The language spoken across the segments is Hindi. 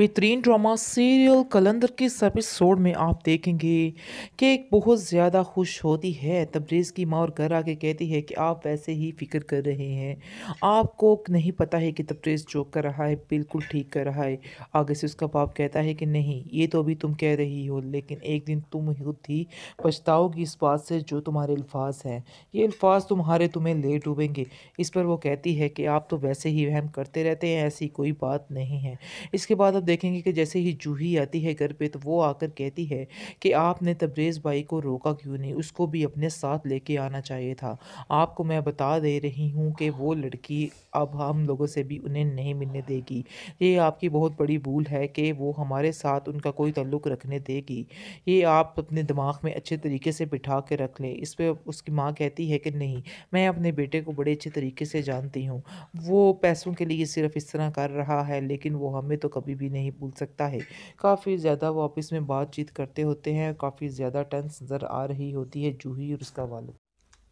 बेहतरीन ड्रामा सीरियल कलंदर के इस एपिसोड में आप देखेंगे कि एक बहुत ज़्यादा खुश होती है, तबरेज़ की माँ और घर आके कहती है कि आप वैसे ही फ़िक्र कर रहे हैं। आपको नहीं पता है कि तबरेज़ जो कर रहा है बिल्कुल ठीक कर रहा है। आगे से उसका बाप कहता है कि नहीं, ये तो अभी तुम कह रही हो, लेकिन एक दिन तुम खुद ही पछताओगी इस बात से जो तुम्हारे अल्फाज हैं। ये अल्फाज तुम्हारे तुम्हें ले डूबेंगे। इस पर वो कहती है कि आप तो वैसे ही वहम करते रहते हैं, ऐसी कोई बात नहीं है। इसके बाद देखेंगे कि जैसे ही जूही आती है घर पे तो वो आकर कहती है कि आपने तबरेज़ भाई को रोका क्यों नहीं? उसको भी अपने साथ लेके आना चाहिए था। आपको मैं बता दे रही हूँ कि वो लड़की अब हम लोगों से भी उन्हें नहीं मिलने देगी। ये आपकी बहुत बड़ी भूल है कि वो हमारे साथ उनका कोई ताल्लुक़ रखने देगी। ये आप अपने दिमाग में अच्छे तरीके से बिठा के रख लें। इस पर उसकी माँ कहती है कि नहीं, मैं अपने बेटे को बड़े अच्छे तरीके से जानती हूँ। वो पैसों के लिए सिर्फ़ इस तरह कर रहा है, लेकिन वो हमें तो कभी भी नहीं भूल सकता है। काफ़ी ज़्यादा वो आपस में बातचीत करते होते हैं, काफ़ी ज़्यादा टेंस नज़र आ रही होती है, जूही और उसका वालिद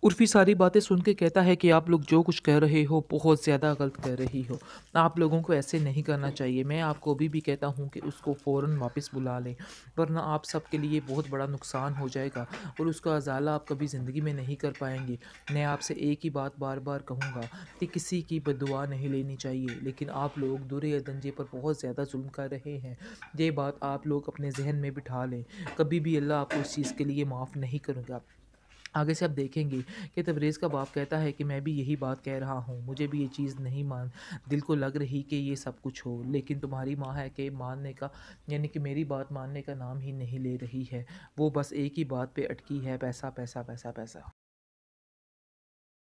उर्फ़ी सारी बातें सुन के कहता है कि आप लोग जो कुछ कह रहे हो, बहुत ज़्यादा गलत कह रही हो। आप लोगों को ऐसे नहीं करना चाहिए। मैं आपको अभी भी कहता हूँ कि उसको फ़ौर वापस बुला लें, वरना आप सबके लिए बहुत बड़ा नुकसान हो जाएगा और उसका अजाला आप कभी ज़िंदगी में नहीं कर पाएँगे। मैं आपसे एक ही बात बार बार कहूँगा कि किसी की बदुआ नहीं लेनी चाहिए, लेकिन आप लोग दुरे दंजे पर बहुत ज़्यादा जुल्म कर रहे हैं। ये बात आप लोग अपने जहन में बिठा लें। कभी भी अल्लाह आपको इस चीज़ के लिए माफ़ नहीं करूँगा। आगे से आप देखेंगे कि तबरेज़ का बाप कहता है कि मैं भी यही बात कह रहा हूँ, मुझे भी ये चीज़ नहीं मान, दिल को लग रही कि ये सब कुछ हो, लेकिन तुम्हारी माँ है कि मानने का, यानी कि मेरी बात मानने का नाम ही नहीं ले रही है, वो बस एक ही बात पे अटकी है, पैसा पैसा पैसा पैसा।